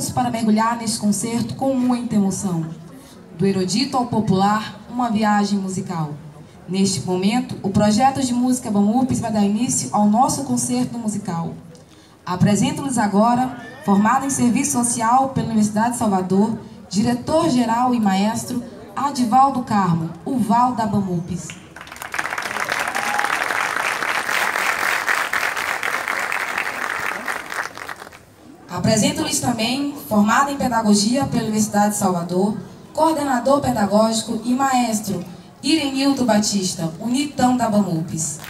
Todos para mergulhar neste concerto com muita emoção. Do erudito ao popular, uma viagem musical. Neste momento, o projeto de música Bamupes vai dar início ao nosso concerto musical. Apresento-lhes agora, formado em serviço social pela Universidade de Salvador, diretor-geral e maestro Adivaldo Carmo, o Val da Bamupes. Apresento-lhes também, formado em Pedagogia pela Universidade de Salvador, coordenador pedagógico e maestro Irenildo Batista, o Nitão da Bamupes.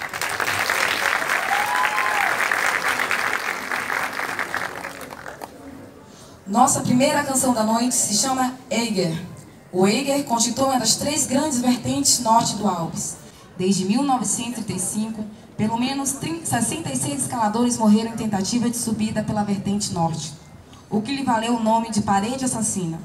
Nossa primeira canção da noite se chama Eiger. O Eiger constitui uma das três grandes vertentes norte do Alpes. Desde 1935, pelo menos 30, 66 escaladores morreram em tentativa de subida pela vertente norte, o que lhe valeu o nome de Parede Assassina.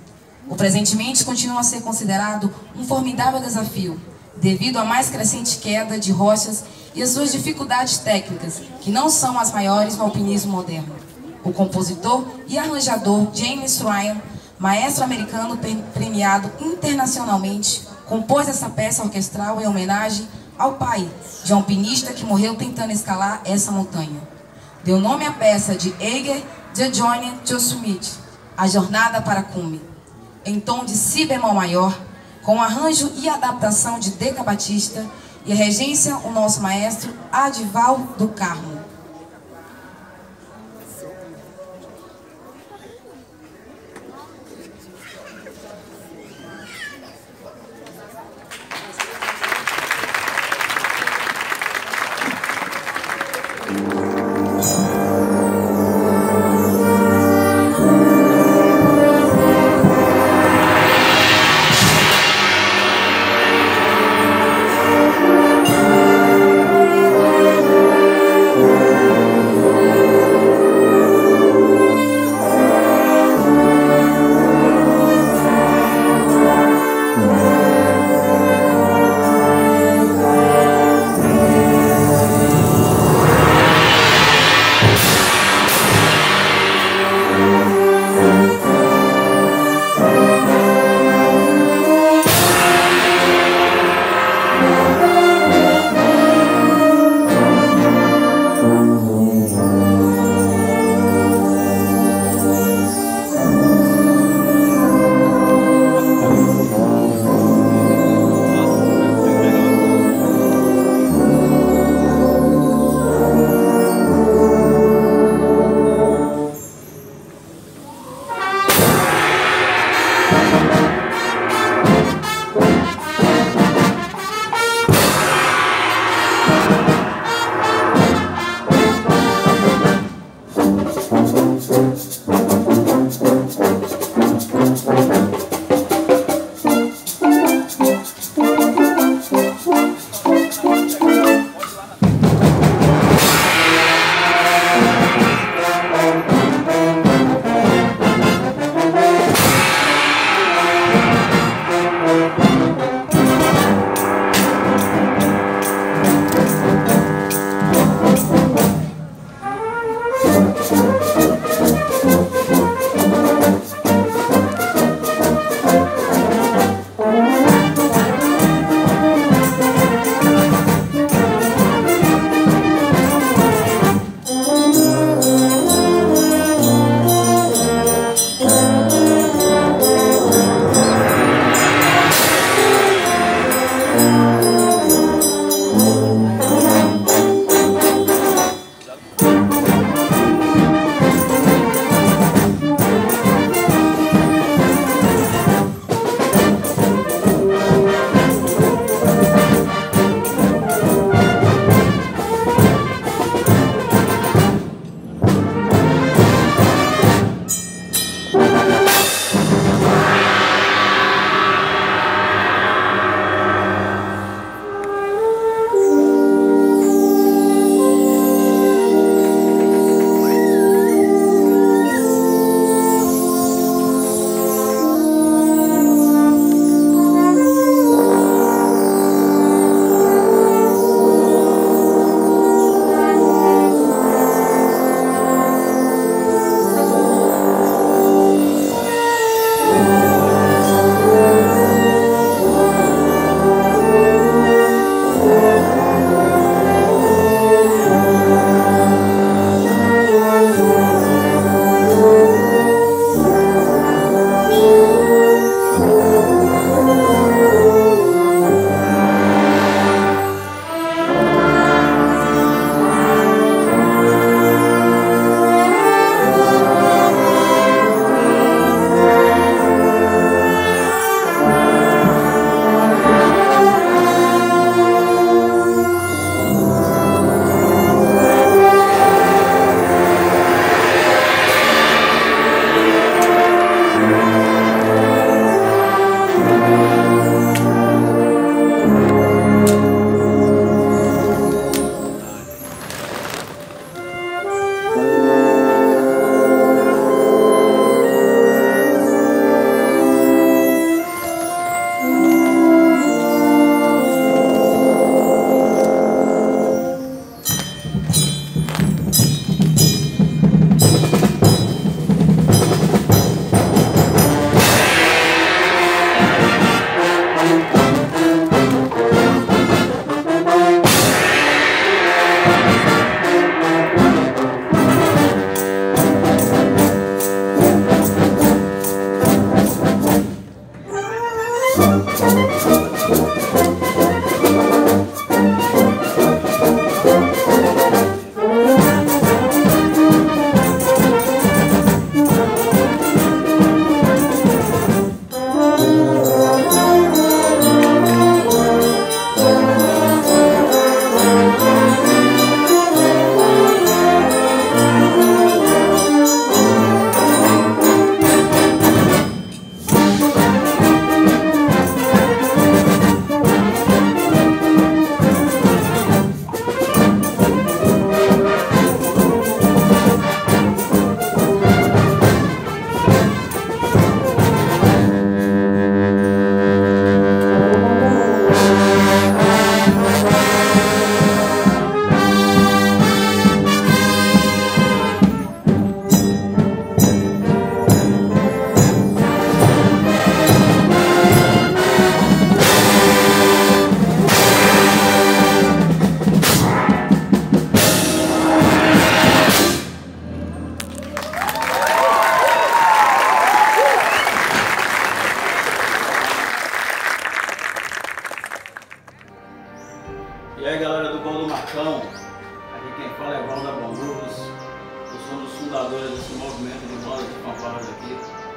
O presentemente continua a ser considerado um formidável desafio, devido à mais crescente queda de rochas e às suas dificuldades técnicas, que não são as maiores no alpinismo moderno. O compositor e arranjador James Ryan, maestro americano premiado internacionalmente, compôs essa peça orquestral em homenagem ao pai de um alpinista que morreu tentando escalar essa montanha. Deu nome à peça de Eiger de Johnny Smith, A Jornada para Cume, em tom de si bemol maior, com arranjo e adaptação de Deca Batista e regência o nosso maestro Adival do Carmo.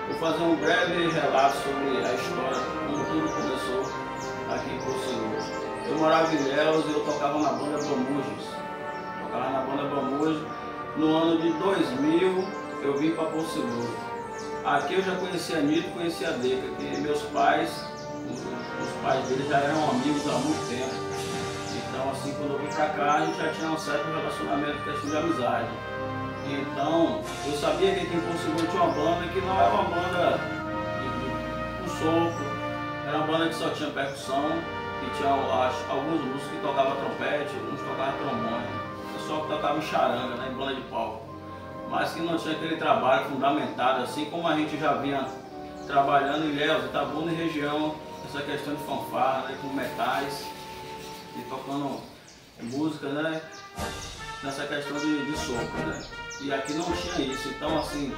Vou fazer um breve relato sobre a história, como tudo começou aqui em Porcelô. Eu morava em Ilhéus e eu tocava na banda Bambujas. Tocava na banda Bambujas. No ano de 2000 eu vim para Porcelô. Aqui eu já conhecia a Nito, conhecia a Deca, que meus pais, os pais deles já eram amigos há muito tempo. Então, assim, quando eu vim pra cá, a gente já tinha um certo relacionamento, questão de amizade. Então, eu sabia que aqui em Porto tinha uma banda que não era uma banda com sopro, era uma banda que só tinha percussão, e tinha alguns músicos que tocavam trompete, alguns tocavam trombone, o pessoal que tocava em charanga, né, em banda de palco. Mas que não tinha aquele trabalho fundamentado, assim como a gente já vinha trabalhando em Léus, Itabuna e região, essa questão de fanfarra, né, com metais e tocando música, né? Nessa questão de, de sopro, né? E aqui não tinha isso. Então, assim,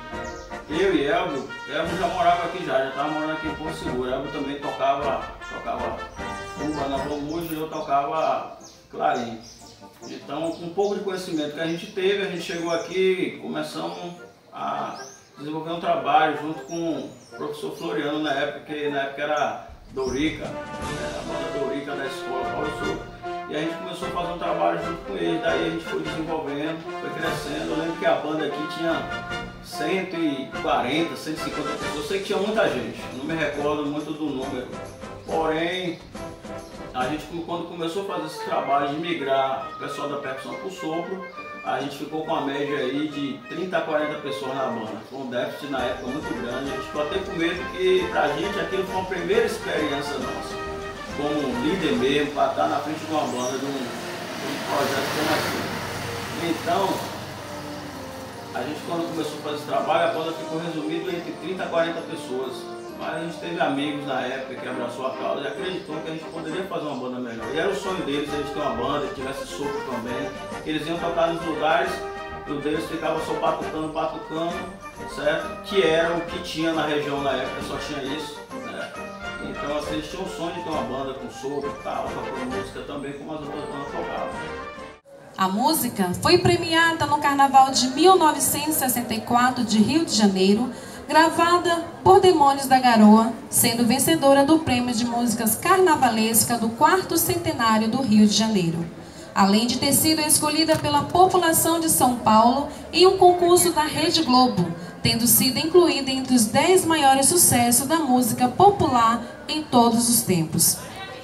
eu e Elvio, Elvio já morava aqui já, já estava morando aqui em Porto Seguro. Elvio também tocava, tocava rumba na Bomuja e eu tocava clarim. Então, com um pouco de conhecimento que a gente teve, a gente chegou aqui começamos a desenvolver um trabalho junto com o professor Floriano na época, que na época era Dorica, né, a banda Dorica da escola Paulo Souza. E a gente começou a fazer um trabalho junto com ele, daí a gente foi desenvolvendo, foi crescendo. Eu lembro que a banda aqui tinha 140, 150 pessoas. Eu sei que tinha muita gente, não me recordo muito do número. Porém, a gente quando começou a fazer esse trabalho de migrar o pessoal da percussão para o sopro, a gente ficou com a média aí de 30 a 40 pessoas na banda. Foi um déficit na época muito grande. A gente ficou até com medo que pra gente aquilo foi uma primeira experiência nossa. Como líder mesmo, para estar na frente de uma banda, de um, de um projeto como aqui. Então, a gente quando começou a fazer esse trabalho, a banda ficou resumida entre 30 a 40 pessoas. Mas a gente teve amigos na época que abraçou a causa e acreditou que a gente poderia fazer uma banda melhor. E era o sonho deles, eles ter uma banda, que tivesse sopro também. Eles iam tocar nos lugares e o deles ficava só patucando, patucando, certo? Que era o que tinha na região na época, só tinha isso. Né? Então assim, eles tinham o sonho de ter uma banda com sopro e tal, tocando música também, como as outras bandas tocavam. A música foi premiada no Carnaval de 1964 de Rio de Janeiro gravada por Demônios da Garoa, sendo vencedora do Prêmio de Músicas Carnavalesca do quarto centenário do Rio de Janeiro. Além de ter sido escolhida pela população de São Paulo em um concurso da Rede Globo, tendo sido incluída entre os dez maiores sucessos da música popular em todos os tempos.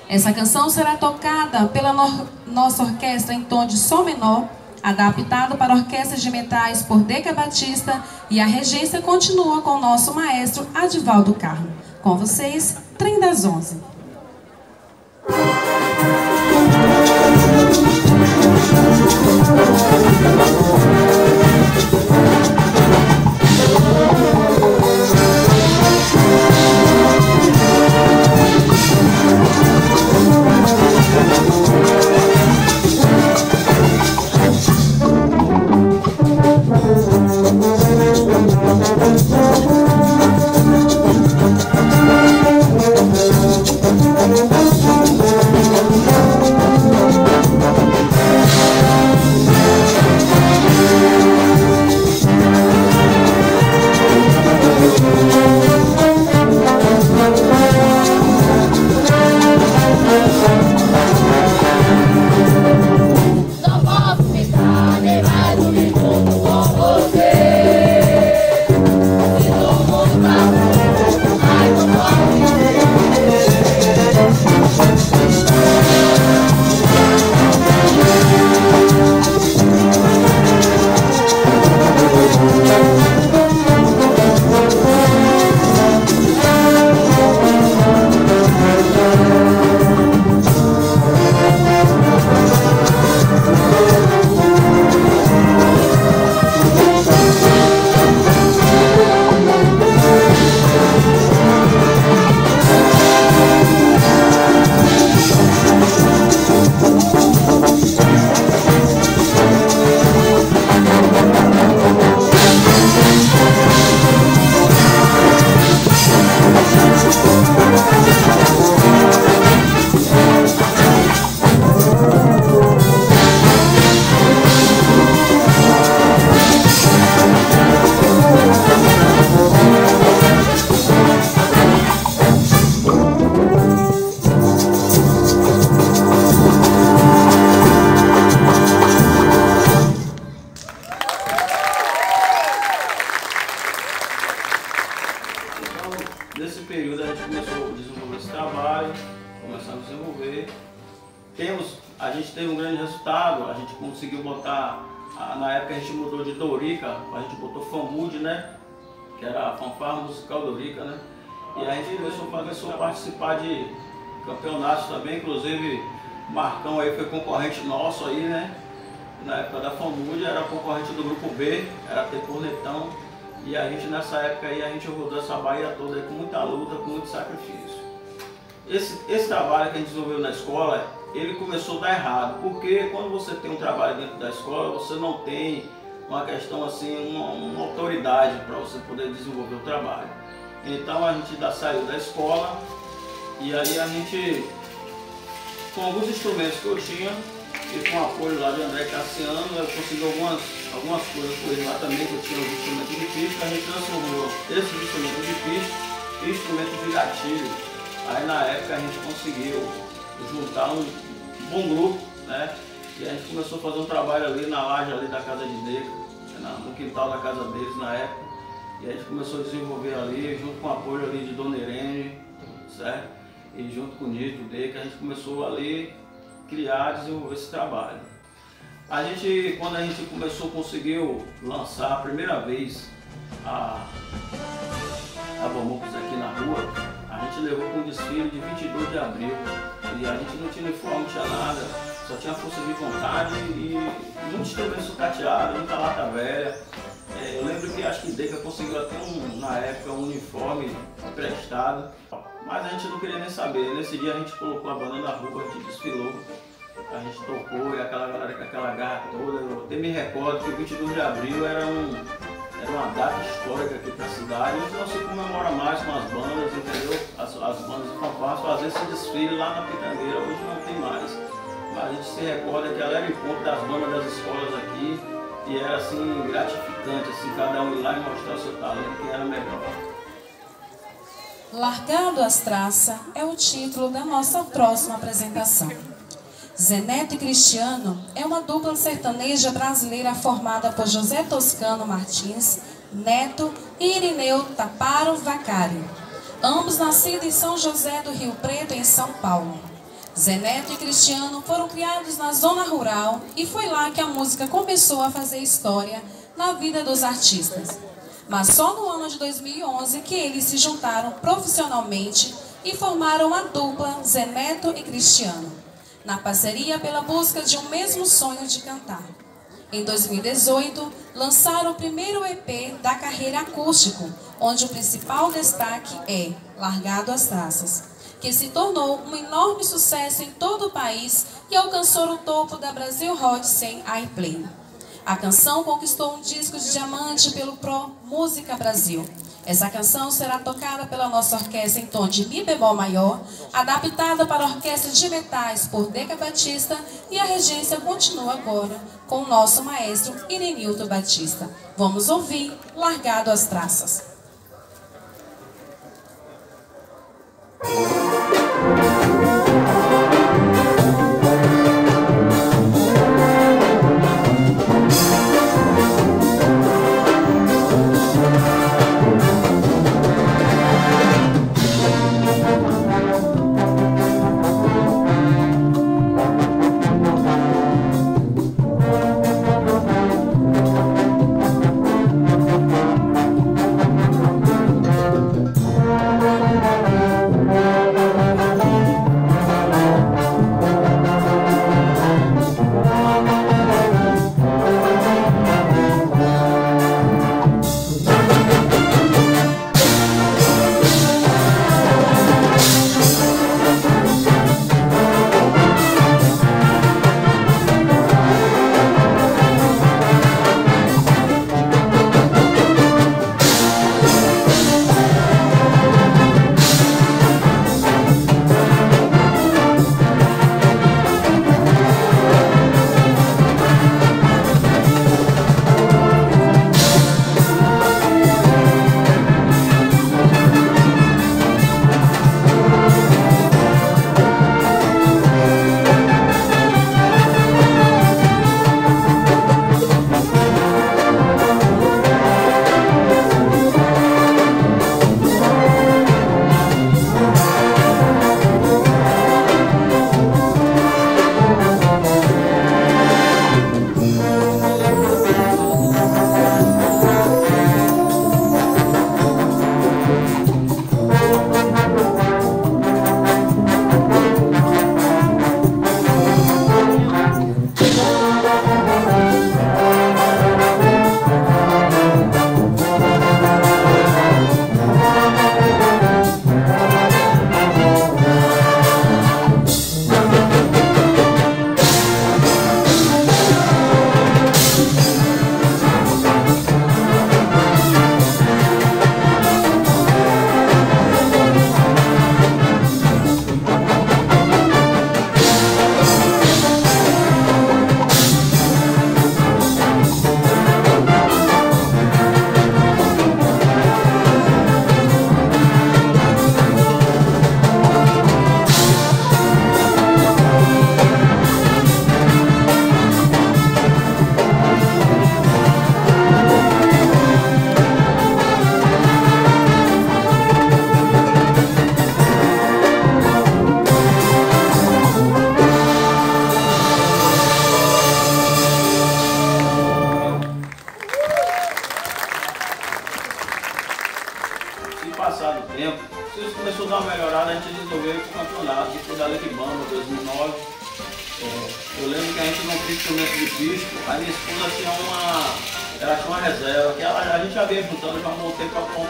Essa canção será tocada pela no nossa orquestra em tom de sol menor, adaptado para orquestras de metais por Deca Batista e a regência continua com o nosso maestro Adivaldo Carmo. Com vocês, Trem das Onze. Música musical Dorica, né? E a gente começou, a participar de campeonatos também, inclusive Marcão aí foi concorrente nosso aí, né? Na época da Famude era concorrente do grupo B, era ter cornetão. E a gente nessa época aí a gente rodou essa Bahia toda aí com muita luta, com muito sacrifício. Esse, esse trabalho que a gente desenvolveu na escola, ele começou a dar errado, porque quando você tem um trabalho dentro da escola, você não tem uma questão assim, uma, uma autoridade para você poder desenvolver o trabalho. Então a gente ainda saiu da escola e aí a gente, com alguns instrumentos que eu tinha, e com o apoio lá de André Cassiano, eu consegui algumas, algumas coisas com ele lá também, que eu tinha os instrumentos de pista, a gente transformou esses instrumentos de pista em instrumentos de gatilho. Aí na época a gente conseguiu juntar um bom grupo, né? E a gente começou a fazer um trabalho ali na laje ali da casa de Deca, no quintal da casa deles na época. E a gente começou a desenvolver ali, junto com o apoio ali de Dona Irene, certo? E junto com o Nito, o que a gente começou ali criar, desenvolver esse trabalho. A gente, quando a gente começou, conseguiu lançar a primeira vez a, a Bambucos aqui na rua, a gente levou para um desfile de 22 de abril. E a gente não tinha uniforme, não tinha nada, só tinha força de vontade e muitos instrumentos sucateados, muita lata velha. É, eu lembro que acho que Deca conseguiu até um, na época um uniforme emprestado, mas a gente não queria nem saber. Nesse dia a gente colocou a banda na rua, a gente desfilou, a gente tocou e aquela galera com aquela garra toda. Eu até me recordo que o 22 de abril era, um, era uma data histórica aqui para a cidade. Hoje não se comemora mais com as bandas, entendeu? As, as bandas de fanfarras fazer esse desfile lá na Pitangueira, hoje não tem mais. A gente se recorda que ela era encontro das bandas das escolas aqui e era assim gratificante, assim, cada um ir lá e mostrar o seu talento, quem era melhor. Largando as traças é o título da nossa próxima apresentação. Zeneto e Cristiano é uma dupla sertaneja brasileira formada por José Toscano Martins, Neto e Irineu Taparo Vacari, ambos nascidos em São José do Rio Preto, em São Paulo. Zeneto e Cristiano foram criados na zona rural e foi lá que a música começou a fazer história na vida dos artistas. Mas só no ano de 2011 que eles se juntaram profissionalmente e formaram a dupla Zeneto e Cristiano, na parceria pela busca de um mesmo sonho de cantar. Em 2018, lançaram o primeiro EP da carreira acústico, onde o principal destaque é Largado as Traças que se tornou um enorme sucesso em todo o país e alcançou o topo da Brasil Hot 100 iPlay. A canção conquistou um disco de diamante pelo Pro Música Brasil. Essa canção será tocada pela nossa orquestra em tom de Mi bemol maior, adaptada para a orquestra de metais por Deca Batista e a regência continua agora com o nosso maestro Irenilton Batista. Vamos ouvir Largado as Traças.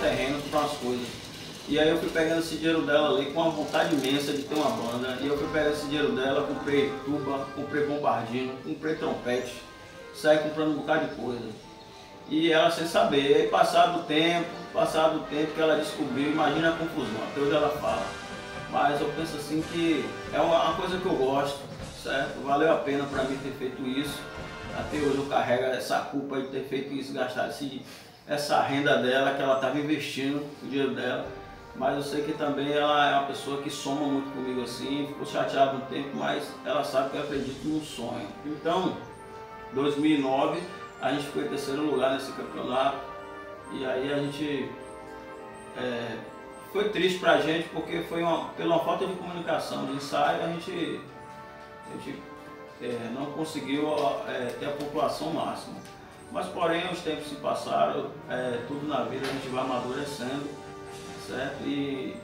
Terreno, comprar umas coisas. E aí eu fui pegando esse dinheiro dela ali com uma vontade imensa de ter uma banda. E eu fui pegando esse dinheiro dela, comprei tuba, comprei bombardino, comprei trompete, saí comprando um bocado de coisa. E ela sem saber. E aí passado o tempo, passado o tempo que ela descobriu, imagina a confusão, até hoje ela fala. Mas eu penso assim que é uma, coisa que eu gosto, certo? Valeu a pena para mim ter feito isso. Até hoje eu carrego essa culpa de ter feito isso, gastar esse, essa renda dela, que ela estava investindo o dinheiro dela. Mas eu sei que também ela é uma pessoa que soma muito comigo assim, ficou chateada um tempo, mas ela sabe que eu acredito no sonho. Então, 2009, a gente ficou em terceiro lugar nesse campeonato e aí a gente é, foi triste pra gente porque foi uma, pela falta de comunicação, de ensaio, a gente, a gente é, não conseguiu é, ter a pontuação máxima. Mas porém os tempos se passaram, é, tudo na vida a gente vai amadurecendo, certo? E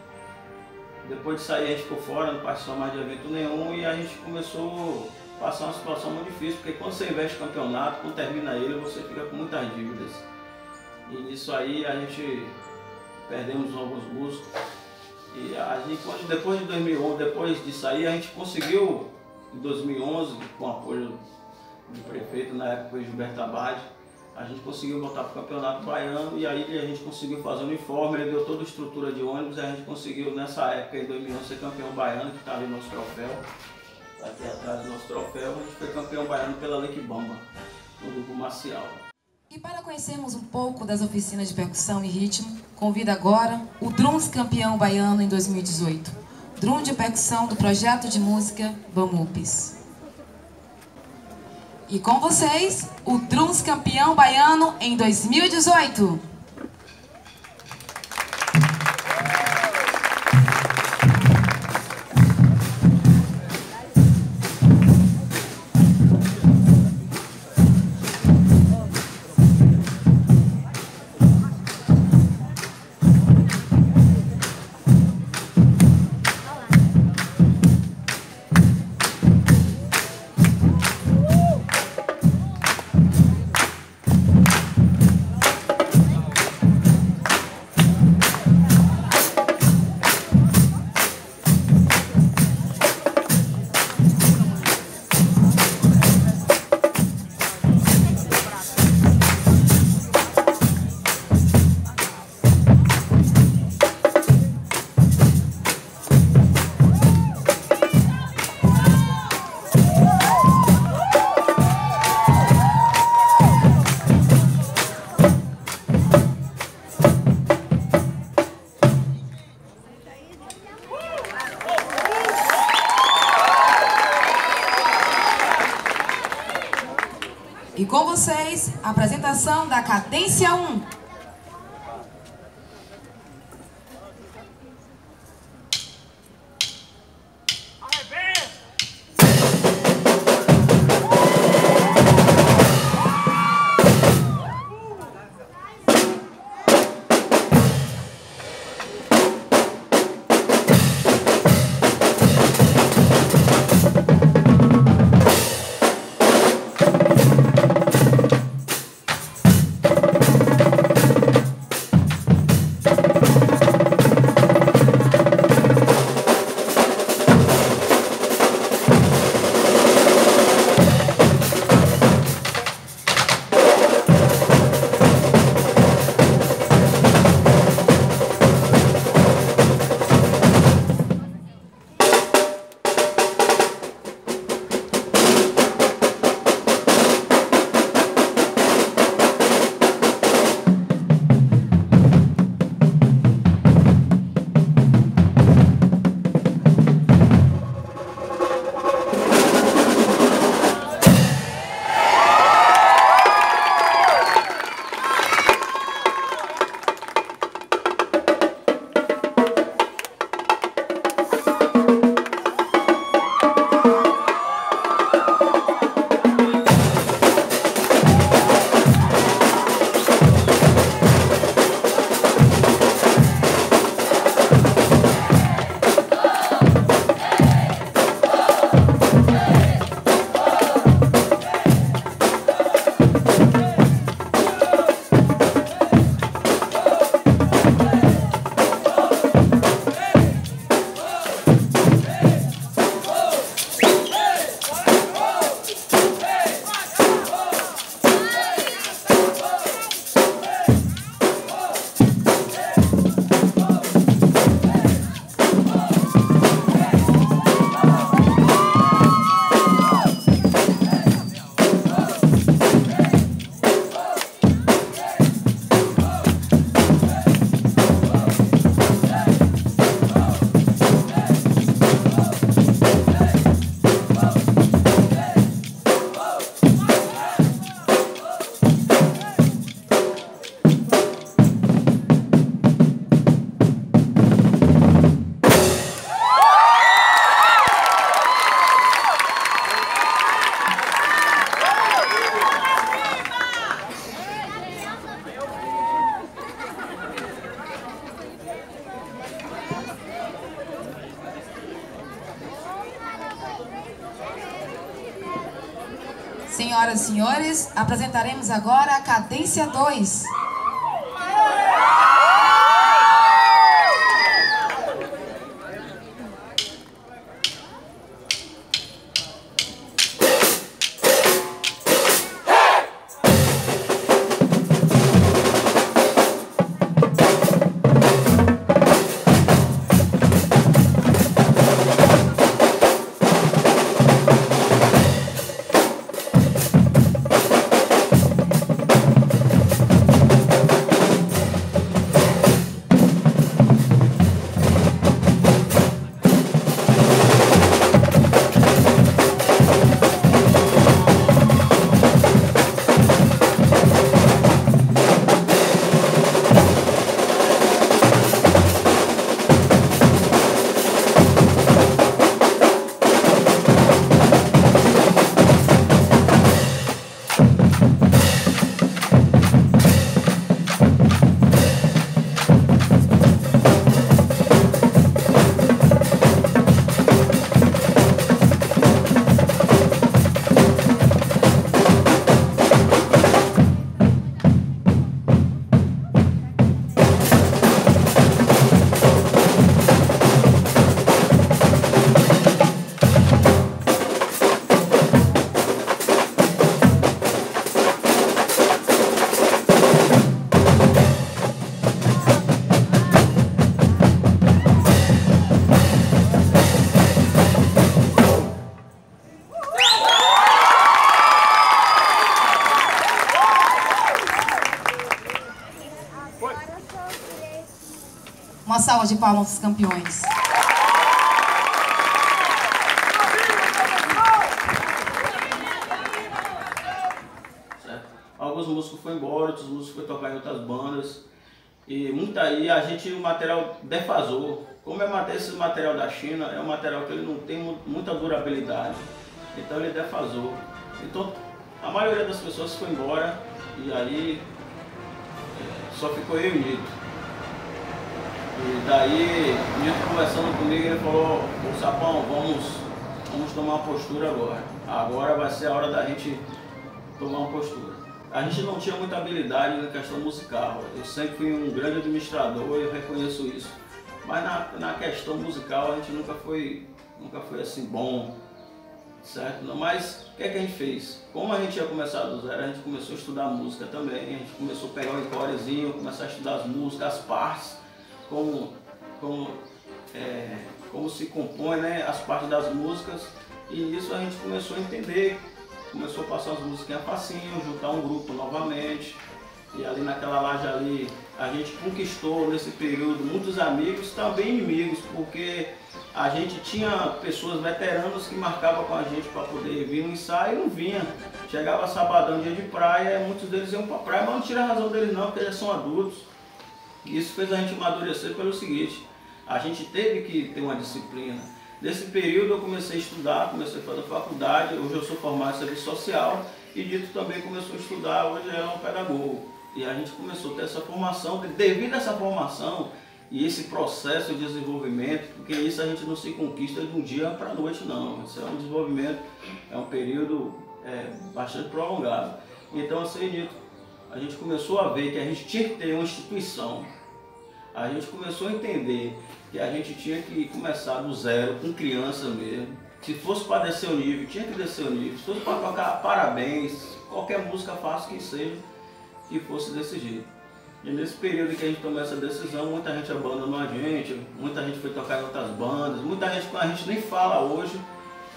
depois de sair a gente ficou fora, não participou mais de evento nenhum e a gente começou a passar uma situação muito difícil, porque quando você investe campeonato, quando termina ele, você fica com muitas dívidas. E nisso aí a gente perdemos alguns músicos. E a gente, depois de 2011, depois de sair, a gente conseguiu, em 2011, com apoio do prefeito, na época foi Gilberto Abad, a gente conseguiu voltar para o Campeonato Baiano e aí a gente conseguiu fazer o uniforme, ele deu toda a estrutura de ônibus e a gente conseguiu nessa época, em 2011, ser campeão baiano, que está ali no nosso troféu. Tá aqui atrás do nosso troféu, a gente foi campeão baiano pela Leque Bamba, no grupo marcial. E para conhecermos um pouco das oficinas de percussão e ritmo, convido agora o Drums campeão baiano em 2018. Drum de percussão do projeto de música Bamupes. E com vocês, o Drums campeão baiano em 2018. Senhoras e senhores, apresentaremos agora a cadência 2. Salva de palmas aos campeões. Alguns músicos foram embora, outros músicos foram tocar em outras bandas. E muita aí a gente, o material defasou. Como é esse material da China, é um material que ele não tem muita durabilidade. Então ele defasou. Então a maioria das pessoas foi embora e aí é, só ficou eu e Nito. E daí, Nito conversando comigo, ele falou, o Sapão, vamos, vamos tomar uma postura agora. Agora vai ser a hora da gente tomar uma postura. A gente não tinha muita habilidade na questão musical. Eu sempre fui um grande administrador e eu reconheço isso. Mas na, na questão musical a gente nunca foi, nunca foi assim bom, certo? Mas o que, é que a gente fez? Como a gente ia começar do zero, a gente começou a estudar música também. A gente começou a pegar o encorezinho, começar a estudar as músicas, as partes como, como, é, como se compõe né, as partes das músicas e isso a gente começou a entender, começou a passar as músicas facinho, juntar um grupo novamente e ali naquela laje ali a gente conquistou nesse período muitos amigos, também inimigos, porque a gente tinha pessoas veteranos que marcavam com a gente para poder vir no ensaio e não vinha. Chegava sabadão, dia de praia, muitos deles iam para praia, mas não tira a razão deles não, porque eles são adultos. Isso fez a gente amadurecer pelo seguinte, a gente teve que ter uma disciplina. Nesse período eu comecei a estudar, comecei a fazer faculdade, hoje eu sou formado em serviço social e Dito também começou a estudar, hoje é um pedagogo. E a gente começou a ter essa formação, devido a essa formação e esse processo de desenvolvimento, porque isso a gente não se conquista de um dia para a noite não, isso é um desenvolvimento, é um período é, bastante prolongado. Então assim, Dito, a gente começou a ver que a gente tinha que ter uma instituição. A gente começou a entender que a gente tinha que começar do zero, com criança mesmo. Se fosse para descer o nível, tinha que descer o nível. Se fosse para tocar parabéns, qualquer música fácil que seja, que fosse desse jeito. E nesse período que a gente tomou essa decisão, muita gente abandonou a gente, muita gente foi tocar em outras bandas, muita gente a gente nem fala hoje,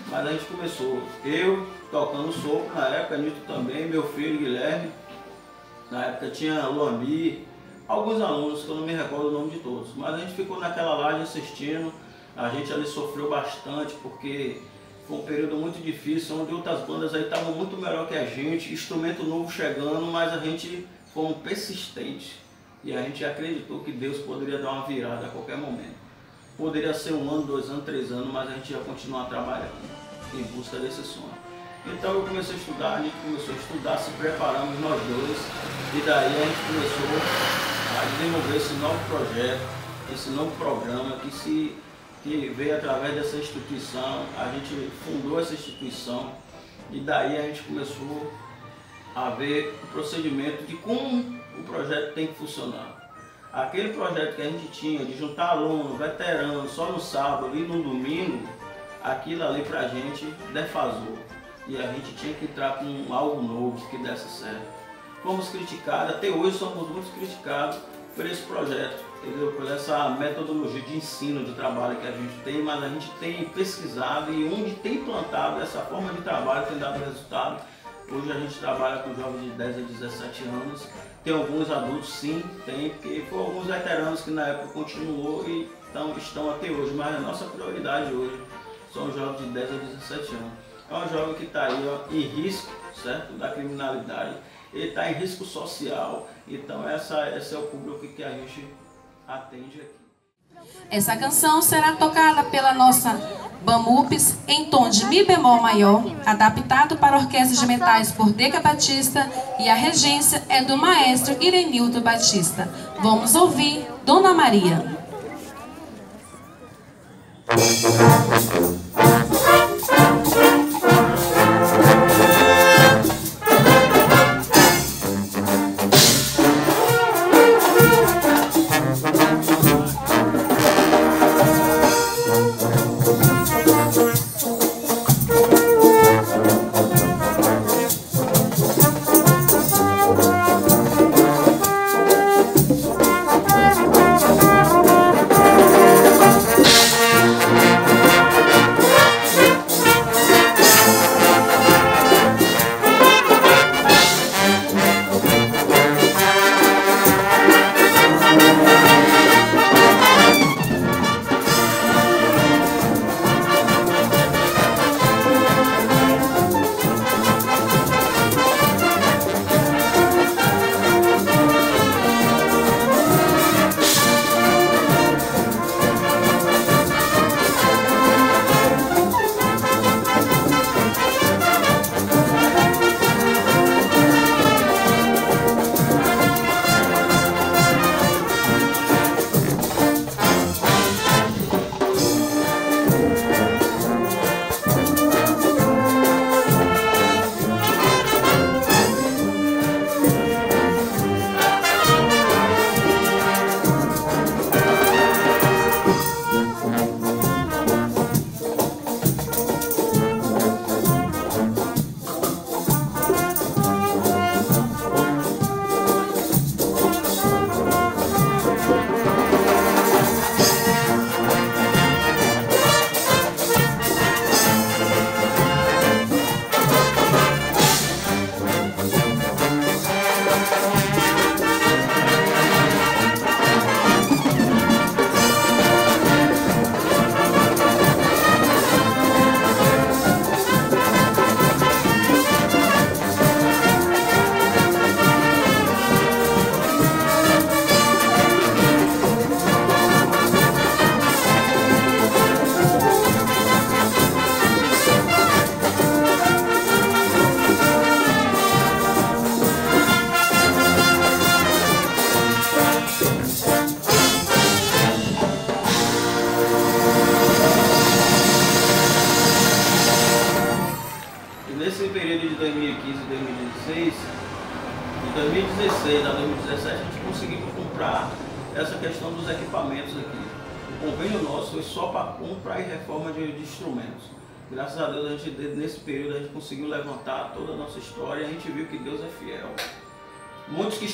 mas a gente começou. Eu tocando soco na época, Nito também, meu filho Guilherme, na época tinha Luambi, alguns alunos que eu não me recordo o nome de todos, mas a gente ficou naquela laje assistindo, a gente ali sofreu bastante porque foi um período muito difícil, onde outras bandas aí estavam muito melhor que a gente, instrumento novo chegando, mas a gente foi um persistente e a gente acreditou que Deus poderia dar uma virada a qualquer momento. Poderia ser um ano, dois anos, três anos, mas a gente ia continuar trabalhando em busca desse sonho. Então eu comecei a estudar, a gente começou a estudar, se preparamos nós dois, e daí a gente começou a desenvolver esse novo projeto, esse novo programa que, se, que veio através dessa instituição, a gente fundou essa instituição E daí a gente começou a ver o procedimento de como o projeto tem que funcionar. Aquele projeto que a gente tinha de juntar aluno, veterano, só no sábado e no domingo, aquilo ali pra gente defasou. E a gente tinha que entrar com algo novo que desse certo. Fomos criticados, até hoje somos muito criticados por esse projeto, entendeu? por essa metodologia de ensino, de trabalho que a gente tem, mas a gente tem pesquisado e onde tem plantado essa forma de trabalho tem dado resultado. Hoje a gente trabalha com jovens de 10 a 17 anos. Tem alguns adultos, sim, tem, porque foram alguns veteranos que na época continuou e estão, estão até hoje, mas a nossa prioridade hoje são jovens de 10 a 17 anos. É um jovem que está aí ó, em risco certo? da criminalidade, ele está em risco social, então essa, esse é o público que a gente atende aqui. Essa canção será tocada pela nossa Bamups em tom de Mi bemol maior, adaptado para orquestra de metais por Deca Batista e a regência é do maestro Irenildo Batista. Vamos ouvir Dona Maria.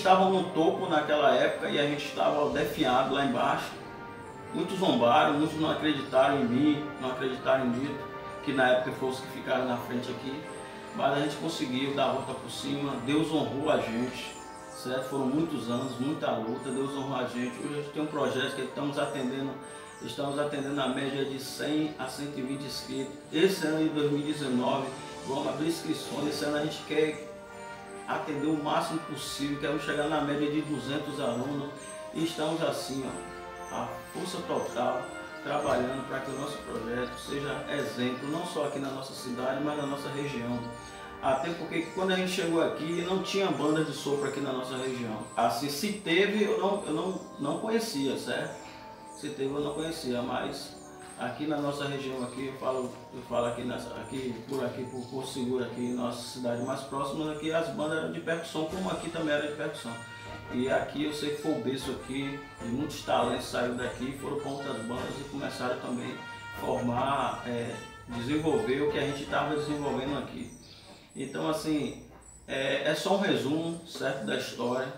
Estavam no topo naquela época e a gente estava defiado lá embaixo, muitos zombaram, muitos não acreditaram em mim, não acreditaram em Dito, que na época foram os que ficaram na frente aqui mas a gente conseguiu dar a volta por cima, Deus honrou a gente, certo? Foram muitos anos, muita luta, Deus honrou a gente. Hoje a gente tem um projeto que estamos atendendo, estamos atendendo a média de 100 a 120 inscritos. Esse ano de 2019, vamos abrir inscrições, esse ano a gente quer atender o máximo possível, queremos chegar na média de 200 alunos e estamos assim, ó, a força total trabalhando para que o nosso projeto seja exemplo, não só aqui na nossa cidade, mas na nossa região. Até porque quando a gente chegou aqui não tinha banda de sopro aqui na nossa região. Assim, se teve, eu não, eu não, não conhecia, certo? Se teve, eu não conhecia, mas aqui na nossa região aqui, eu falo, eu falo aqui, aqui por aqui, por Porto Seguro, aqui nossa cidade mais próxima, aqui as bandas eram de percussão, como aqui também era de percussão. E aqui eu sei que foi o berço aqui, muitos talentos saíram daqui, foram para outras bandas e começaram também a formar, é, desenvolver o que a gente estava desenvolvendo aqui. Então assim, é, é só um resumo, certo, da história.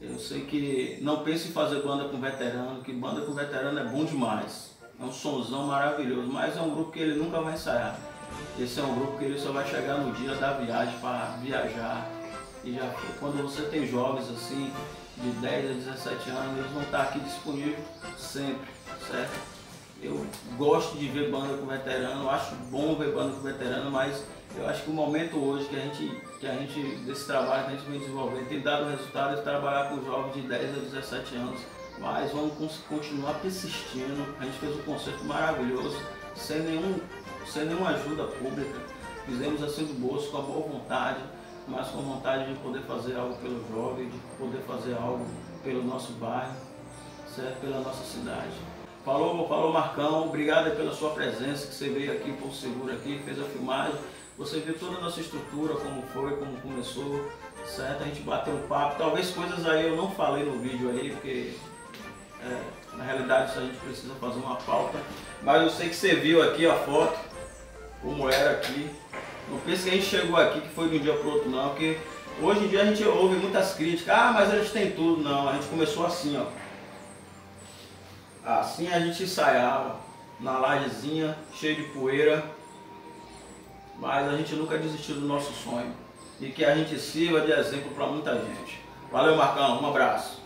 Eu sei que não pense em fazer banda com veterano, que banda com veterano é bom demais. É um sonzão maravilhoso, mas é um grupo que ele nunca vai ensaiar. Esse é um grupo que ele só vai chegar no dia da viagem para viajar. E já quando você tem jovens assim, de 10 a 17 anos, eles vão estar aqui disponíveis sempre, certo? Eu gosto de ver banda com veterano, acho bom ver banda com veterano, mas eu acho que o momento hoje que a gente, que a gente desse trabalho que a gente vem desenvolvendo, tem dado resultado de trabalhar com jovens de 10 a 17 anos, mas vamos continuar persistindo. A gente fez um concerto maravilhoso, sem, nenhum, sem nenhuma ajuda pública. Fizemos assim do bolso, com a boa vontade, mas com vontade de poder fazer algo pelo jovem, de poder fazer algo pelo nosso bairro, certo? pela nossa cidade. Falou, falou Marcão, obrigado pela sua presença, que você veio aqui por seguro aqui, fez a filmagem. Você viu toda a nossa estrutura, como foi, como começou, certo? A gente bateu um papo. Talvez coisas aí eu não falei no vídeo aí, porque é, na realidade a gente precisa fazer uma pauta. Mas eu sei que você viu aqui a foto, como era aqui. Não pense que a gente chegou aqui que foi de um dia para o outro não, porque hoje em dia a gente ouve muitas críticas, ah, mas a gente tem tudo. Não, a gente começou assim, ó. Assim a gente ensaiava, na lajezinha, cheio de poeira mas a gente nunca desistiu do nosso sonho e que a gente sirva de exemplo para muita gente. Valeu, Marcão, um abraço.